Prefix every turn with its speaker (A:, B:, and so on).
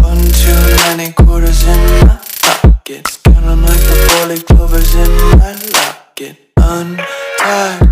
A: One too many quarters in my pocket. Count like the four-leaf clovers in my locket. Untied.